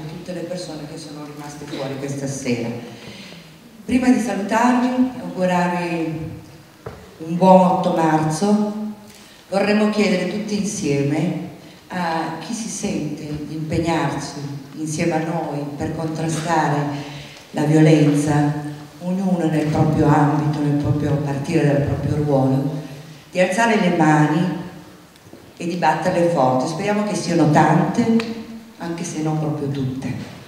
di tutte le persone che sono rimaste fuori questa sera. Prima di salutarvi e augurarvi un buon 8 marzo, vorremmo chiedere tutti insieme a chi si sente di impegnarsi insieme a noi per contrastare la violenza, ognuno nel proprio ambito, nel proprio partire dal proprio ruolo, di alzare le mani e di batterle forte. Speriamo che siano tante, anche se non proprio tutte.